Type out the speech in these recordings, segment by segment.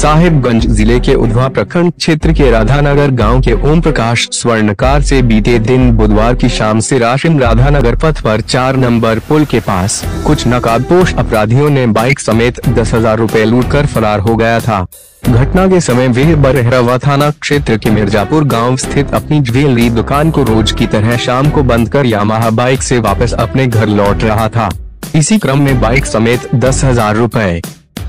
साहिबगंज ज़िले के उधवा प्रखंड क्षेत्र के राधानगर गाँव के ओम प्रकाश स्वर्णकार से बीते दिन बुधवार की शाम से राशिम राधानगर पथ पर चार नंबर पुल के पास कुछ नकाबपोश अपराधियों ने बाइक समेत दस हज़ार रूपए लूट कर फरार हो गया था। घटना के समय वे बरहरावा थाना क्षेत्र के मिर्जापुर गाँव स्थित अपनी ज्वेलरी दुकान को रोज की तरह शाम को बंद कर यामाहा बाइक से वापस अपने घर लौट रहा था। इसी क्रम में बाइक समेत दस हज़ार रूपए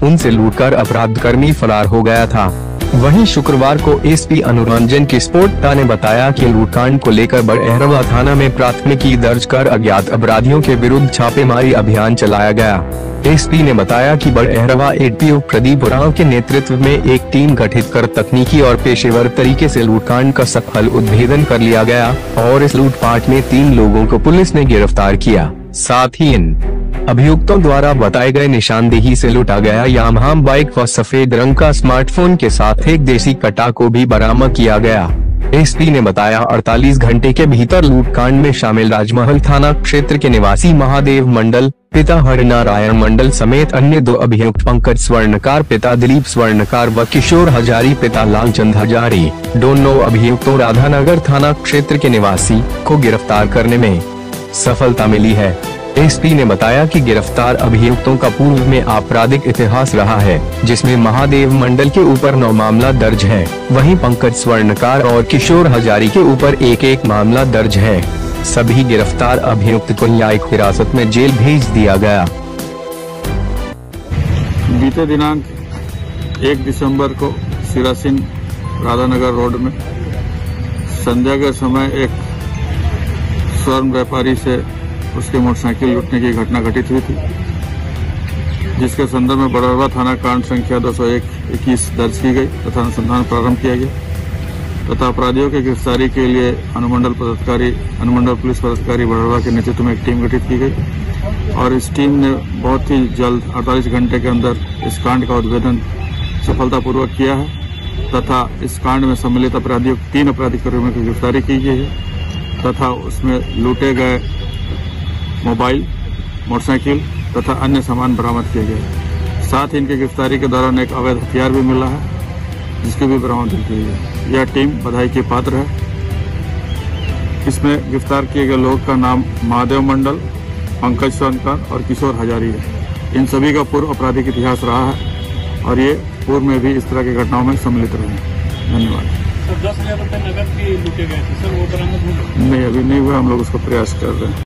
उनसे लूटकर अपराध कर्मी फरार हो गया था। वहीं शुक्रवार को एसपी अनुरंजन किस्पोर्टा ने बताया कि लूटकांड को लेकर बड़हरवा थाना में प्राथमिकी दर्ज कर अज्ञात अपराधियों के विरुद्ध छापेमारी अभियान चलाया गया। एसपी ने बताया कि बड़हरवा एडीओ प्रदीप राव के नेतृत्व में एक टीम गठित कर तकनीकी और पेशेवर तरीके से लूटकांड का सफल उद्भेदन कर लिया गया और इस लूटपाट में तीन लोगों को पुलिस ने गिरफ़्तार किया। साथ ही इन अभियुक्तों द्वारा बताए गए निशानदेही से लूटा गया यामहाम बाइक व सफ़ेद रंग का स्मार्टफ़ोन के साथ एक देसी कटा को भी बरामद किया गया। एसपी ने बताया 48 घंटे के भीतर लूटकांड में शामिल राजमहल थाना क्षेत्र के निवासी महादेव मंडल, पिता हरनारायण मंडल समेत अन्य दो अभियुक्त पंकज स्वर्णकार, पिता दिलीप स्वर्णकार व किशोर हजारी, पिता लालचंद हजारी, दोनों अभियुक्तों राधानगर थाना क्षेत्र के निवासी को गिरफ़्तार करने में सफलता मिली है। एसपी ने बताया कि गिरफ़्तार अभियुक्तों का पूर्व में आपराधिक इतिहास रहा है, जिसमें महादेव मंडल के ऊपर नौ मामला दर्ज है, वहीं पंकज स्वर्णकार और किशोर हजारी के ऊपर एक एक मामला दर्ज है। सभी गिरफ़्तार अभियुक्त को न्यायिक हिरासत में जेल भेज दिया गया। बीते दिनांक एक दिसंबर को सिरासिन राधानगर रोड में संध्या के समय एक स्वर्ण व्यापारी से उसके मोटरसाइकिल लूटने की घटना घटित हुई थी, जिसके संदर्भ में बड़ौरा थाना कांड संख्या दो सौ दर्ज की गई तथा अनुसंधान प्रारंभ किया गया। तथा अपराधियों की गिरफ्तारी के लिए अनुमंडल पदाधिकारी, अनुमंडल पुलिस पदाधिकारी बड़ौरा के नेतृत्व में एक टीम गठित की गई और इस टीम ने बहुत ही जल्द 48 घंटे के अंदर इस कांड का उद्भेदन सफलतापूर्वक किया है तथा इस कांड में सम्मिलित अपराधियों, तीन अपराधी कर्मियों की गिरफ्तारी की गई है तथा उसमें लूटे गए मोबाइल मोटरसाइकिल तथा अन्य सामान बरामद किए गए। साथ ही इनकी गिरफ्तारी के दौरान एक अवैध हथियार भी मिला है जिसकी भी बरामदगी की है। यह टीम बधाई के पात्र है। इसमें गिरफ़्तार किए गए लोग का नाम महादेव मंडल पंकज सोनकर और किशोर हजारी है। इन सभी का पूर्व आपराधिक इतिहास रहा है और ये पूर्व में भी इस तरह की घटनाओं में सम्मिलित रहे हैं। धन्यवाद। दस हज़ार रुपये नगद भी लूटे गए थे। सर वो बरामद नहीं अभी नहीं हुआ हम लोग उसका प्रयास कर रहे हैं।